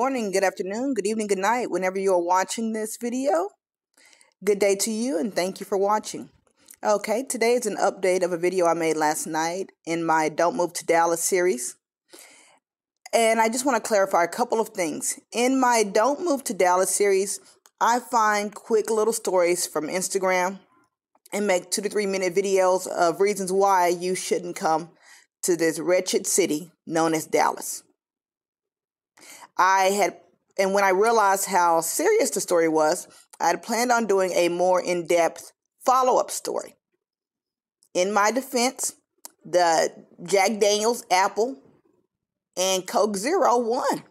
morning, good afternoon, good evening, good night, whenever you are watching this video. Good day to you and thank you for watching. Okay, today is an update of a video I made last night in my Don't Move to Dallas series. And I just want to clarify a couple of things. In my Don't Move to Dallas series, I find quick little stories from Instagram and make two to three minute videos of reasons why you shouldn't come to this wretched city known as Dallas. I had, and when I realized how serious the story was, I had planned on doing a more in depth follow up story. In my defense, the Jack Daniels Apple and Coke Zero won.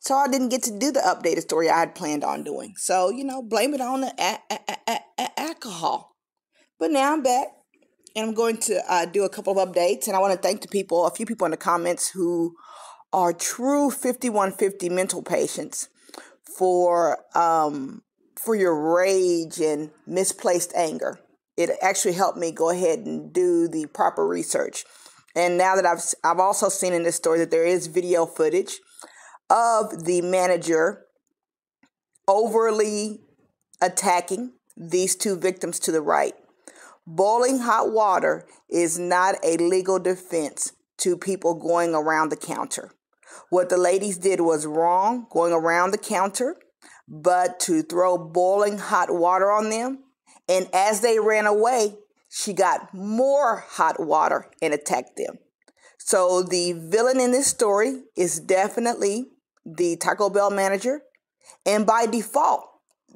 So I didn't get to do the updated story I had planned on doing. So, you know, blame it on the a- a- a- alcohol. But now I'm back and I'm going to uh, do a couple of updates. And I want to thank the people, a few people in the comments who are true 5150 mental patients for um, for your rage and misplaced anger. It actually helped me go ahead and do the proper research. And now that I've I've also seen in this story that there is video footage of the manager overly attacking these two victims to the right. Boiling hot water is not a legal defense to people going around the counter. What the ladies did was wrong, going around the counter, but to throw boiling hot water on them. And as they ran away, she got more hot water and attacked them. So the villain in this story is definitely the Taco Bell manager. And by default,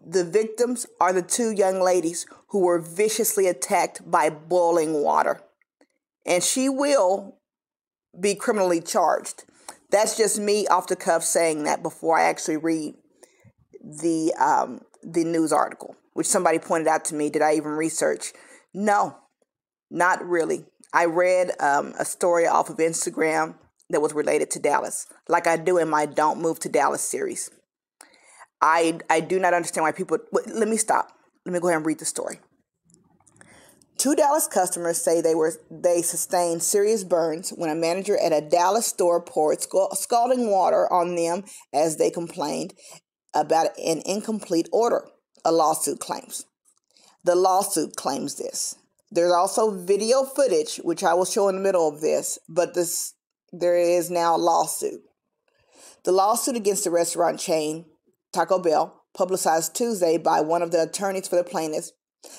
the victims are the two young ladies who were viciously attacked by boiling water. And she will be criminally charged. That's just me off the cuff saying that before I actually read the um, the news article, which somebody pointed out to me. Did I even research? No, not really. I read um, a story off of Instagram that was related to Dallas, like I do in my "Don't Move to Dallas" series. I I do not understand why people. Let me stop. Let me go ahead and read the story. Two Dallas customers say they were they sustained serious burns when a manager at a Dallas store poured scalding water on them as they complained about an incomplete order. A lawsuit claims. The lawsuit claims this. There's also video footage, which I will show in the middle of this, but this there is now a lawsuit. The lawsuit against the restaurant chain Taco Bell, publicized Tuesday by one of the attorneys for the plaintiffs,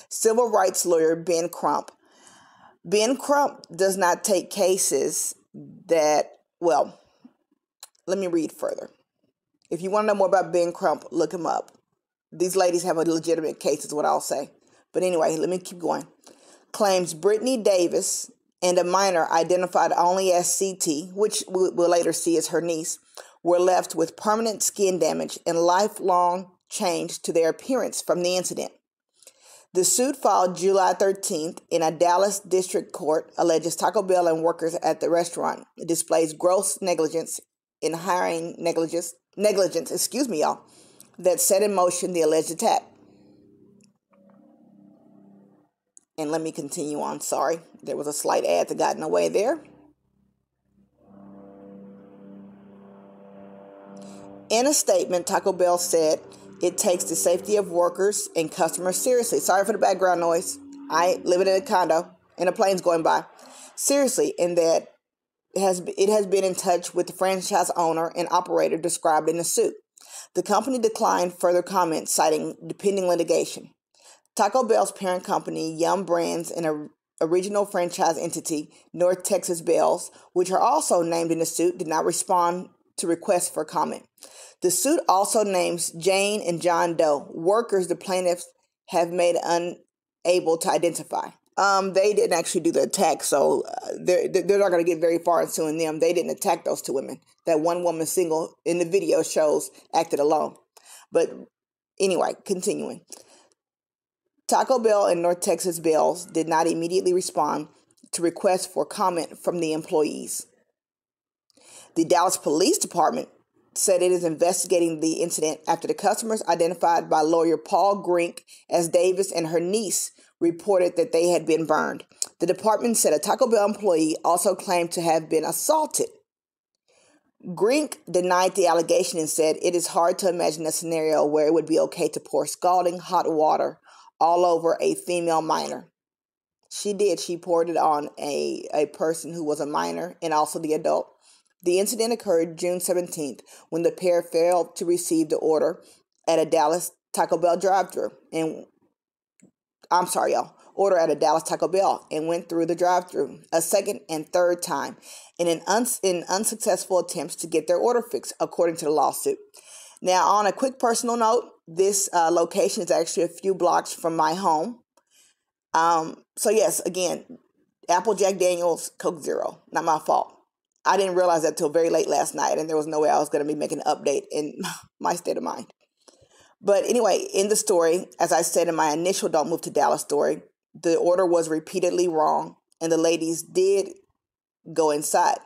civil rights lawyer Ben Crump. Ben Crump does not take cases that, well, let me read further. If you want to know more about Ben Crump, look him up. These ladies have a legitimate case, is what I'll say. But anyway, let me keep going. Claims Brittany Davis and a minor identified only as CT, which we'll later see as her niece, were left with permanent skin damage and lifelong change to their appearance from the incident. The suit filed July 13th in a Dallas district court alleges Taco Bell and workers at the restaurant displays gross negligence in hiring negligence, negligence, excuse me, y'all, that set in motion the alleged attack. And let me continue on. Sorry, there was a slight ad that got in the way there. In a statement, Taco Bell said it takes the safety of workers and customers seriously. Sorry for the background noise. I live in a condo and a plane's going by. Seriously, in that it has it has been in touch with the franchise owner and operator described in the suit. The company declined further comments, citing pending litigation. Taco Bell's parent company, Yum Brands, and a original franchise entity, North Texas Bells, which are also named in the suit, did not respond to request for comment. The suit also names Jane and John Doe, workers the plaintiffs have made unable to identify. Um, they didn't actually do the attack, so uh, they're they're not going to get very far in suing them. They didn't attack those two women. That one woman single in the video shows acted alone. But anyway, continuing. Taco Bell and North Texas Bells did not immediately respond to requests for comment from the employees. The Dallas Police Department said it is investigating the incident after the customers identified by lawyer Paul Grink as Davis and her niece reported that they had been burned. The department said a Taco Bell employee also claimed to have been assaulted Grink denied the allegation and said it is hard to imagine a scenario where it would be okay to pour scalding hot water all over a female minor. She did. She poured it on a, a person who was a minor and also the adult. The incident occurred June 17th when the pair failed to receive the order at a Dallas Taco Bell drive through and I'm sorry, y'all, order at a Dallas Taco Bell and went through the drive through a second and third time in an in unsuccessful attempts to get their order fixed, according to the lawsuit. Now, on a quick personal note, this uh, location is actually a few blocks from my home. Um, so, yes, again, Apple Jack Daniels, Coke Zero, not my fault. I didn't realize that till very late last night, and there was no way I was going to be making an update in my state of mind. But anyway, in the story, as I said in my initial Don't Move to Dallas story, the order was repeatedly wrong, and the ladies did go inside.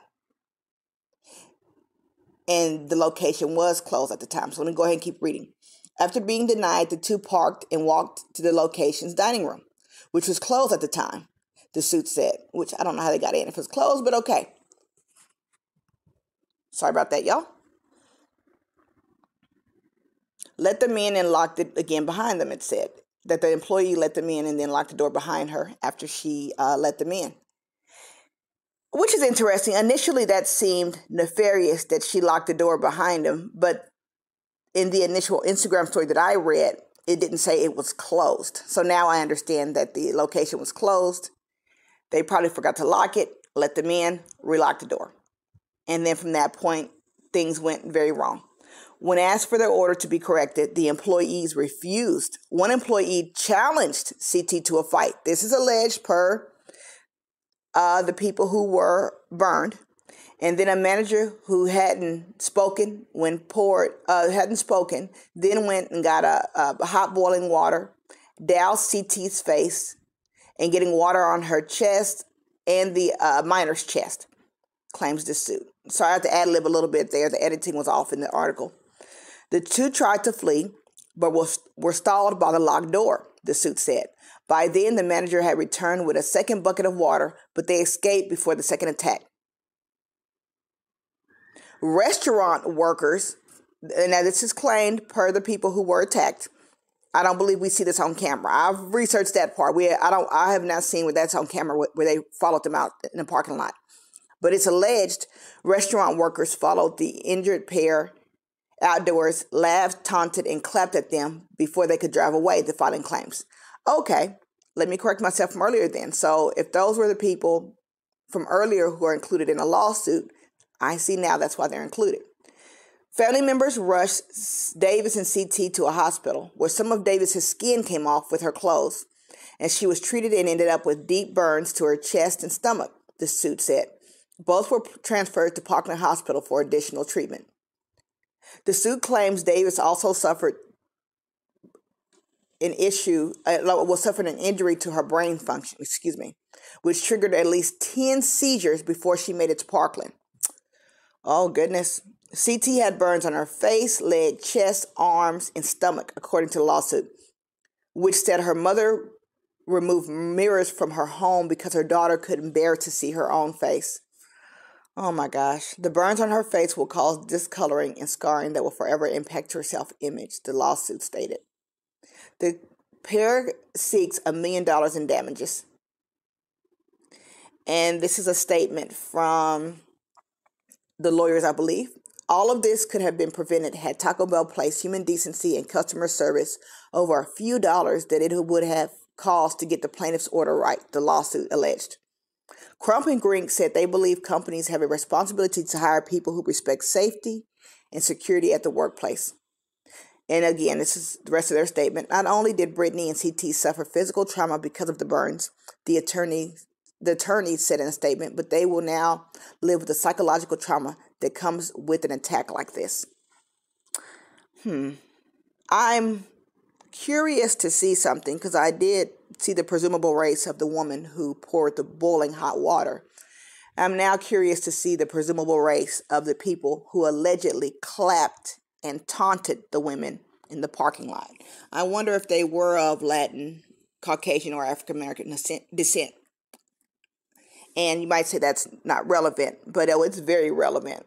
And the location was closed at the time. So let me go ahead and keep reading. After being denied, the two parked and walked to the location's dining room, which was closed at the time, the suit said, which I don't know how they got in if it was closed, but okay. Sorry about that, y'all let them in and locked it again behind them, it said. That the employee let them in and then locked the door behind her after she uh, let them in. Which is interesting. Initially, that seemed nefarious that she locked the door behind him, but in the initial Instagram story that I read, it didn't say it was closed. So now I understand that the location was closed. They probably forgot to lock it, let them in, relock the door. And then from that point, things went very wrong. When asked for their order to be corrected, the employees refused. One employee challenged CT to a fight. This is alleged per uh, the people who were burned. And then a manager who hadn't spoken when poured, uh, hadn't spoken, then went and got a, a hot boiling water, doused CT's face, and getting water on her chest and the uh, minor's chest, claims the suit. So I have to ad lib a little bit there. The editing was off in the article. The two tried to flee, but was, were stalled by the locked door, the suit said. By then, the manager had returned with a second bucket of water, but they escaped before the second attack. Restaurant workers, now this is claimed per the people who were attacked. I don't believe we see this on camera. I've researched that part. We, I don't, I have not seen where that's on camera where they followed them out in the parking lot. But it's alleged restaurant workers followed the injured pair outdoors, laughed, taunted, and clapped at them before they could drive away, the filing claims. Okay, let me correct myself from earlier then. So if those were the people from earlier who are included in a lawsuit, I see now that's why they're included. Family members rushed Davis and CT to a hospital where some of Davis's skin came off with her clothes, and she was treated and ended up with deep burns to her chest and stomach, the suit said. Both were transferred to Parkland Hospital for additional treatment. The suit claims Davis also suffered an issue, uh, was suffered an injury to her brain function, excuse me, which triggered at least 10 seizures before she made it to Parkland. Oh, goodness. CT had burns on her face, leg, chest, arms, and stomach, according to the lawsuit, which said her mother removed mirrors from her home because her daughter couldn't bear to see her own face. Oh my gosh. The burns on her face will cause discoloring and scarring that will forever impact her self image, the lawsuit stated. The pair seeks a million dollars in damages. And this is a statement from the lawyers, I believe. All of this could have been prevented had Taco Bell placed human decency and customer service over a few dollars that it would have cost to get the plaintiff's order right, the lawsuit alleged. Crump and Grink said they believe companies have a responsibility to hire people who respect safety and security at the workplace. And again, this is the rest of their statement. Not only did Brittany and CT suffer physical trauma because of the burns, the attorney the attorney said in a statement, but they will now live with the psychological trauma that comes with an attack like this. Hmm. I'm curious to see something because I did see the presumable race of the woman who poured the boiling hot water. I'm now curious to see the presumable race of the people who allegedly clapped and taunted the women in the parking lot. I wonder if they were of Latin, Caucasian, or African American descent. And you might say that's not relevant, but oh, it's very relevant.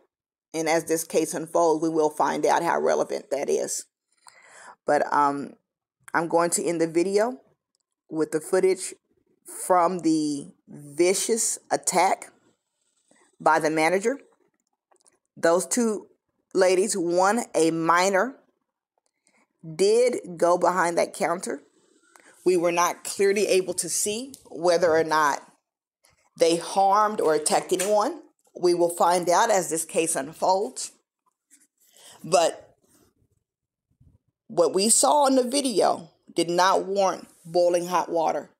And as this case unfolds, we will find out how relevant that is. But um, I'm going to end the video with the footage from the vicious attack by the manager. Those two ladies, one a minor, did go behind that counter. We were not clearly able to see whether or not they harmed or attacked anyone. We will find out as this case unfolds. But what we saw in the video did not warrant boiling hot water.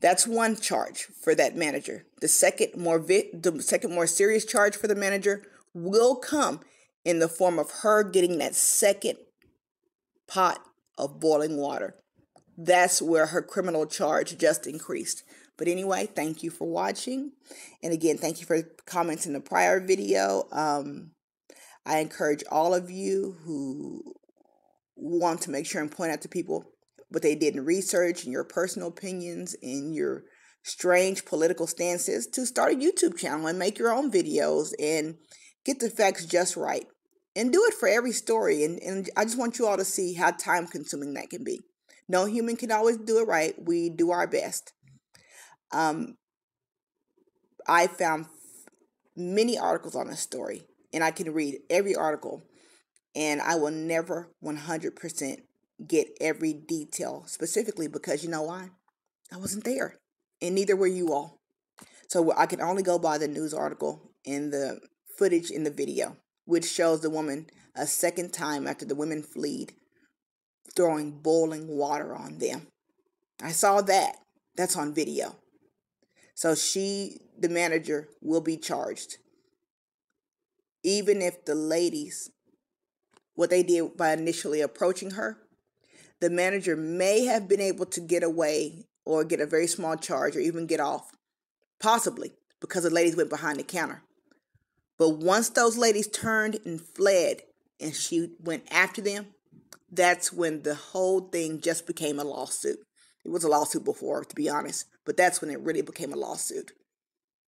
That's one charge for that manager. The second more vi- the second more serious charge for the manager will come in the form of her getting that second pot of boiling water. That's where her criminal charge just increased. But anyway, thank you for watching. And again, thank you for comments in the prior video. Um, I encourage all of you who want to make sure and point out to people what they did in research and your personal opinions and your strange political stances to start a YouTube channel and make your own videos and get the facts just right. And do it for every story. And, and I just want you all to see how time consuming that can be. No human can always do it right. We do our best. Um, I found many articles on this story, and I can read every article, and I will never 100% get every detail specifically because you know why? I wasn't there, and neither were you all. So I can only go by the news article and the footage in the video, which shows the woman a second time after the women fled, throwing boiling water on them. I saw that. That's on video. So she, the manager, will be charged. Even if the ladies, what they did by initially approaching her, the manager may have been able to get away or get a very small charge or even get off, possibly because the ladies went behind the counter. But once those ladies turned and fled and she went after them, that's when the whole thing just became a lawsuit. It was a lawsuit before, to be honest, but that's when it really became a lawsuit.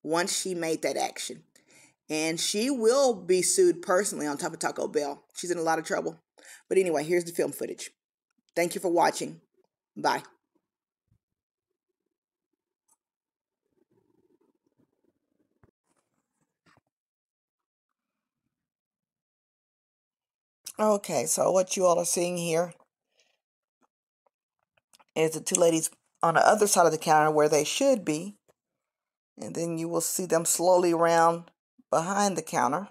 Once she made that action. And she will be sued personally on top of Taco Bell. She's in a lot of trouble. But anyway, here's the film footage. Thank you for watching. Bye. Okay, so what you all are seeing here is the two ladies on the other side of the counter where they should be. And then you will see them slowly around behind the counter,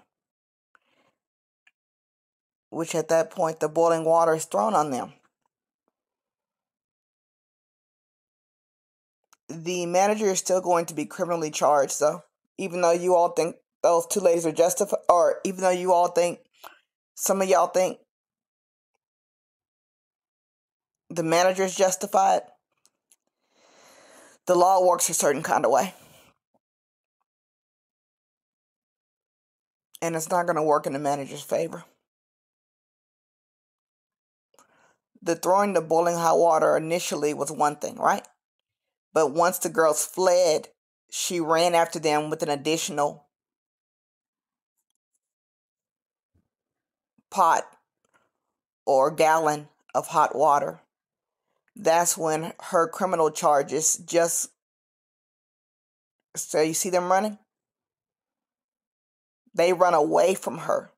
which at that point the boiling water is thrown on them. The manager is still going to be criminally charged, though, even though you all think those two ladies are justified, or even though you all think, some of y'all think the manager is justified, the law works a certain kind of way. And it's not going to work in the manager's favor. The throwing the boiling hot water initially was one thing, right? But once the girls fled, she ran after them with an additional pot or gallon of hot water. That's when her criminal charges just so you see them running? They run away from her.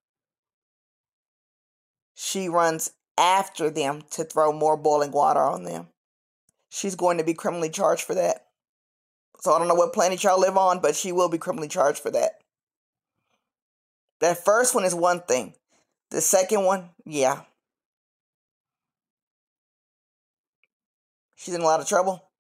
She runs after them to throw more boiling water on them she's going to be criminally charged for that. So i don't know what planet y'all live on but she will be criminally charged for that. That first one is one thing. The second one yeah. She's in a lot of trouble.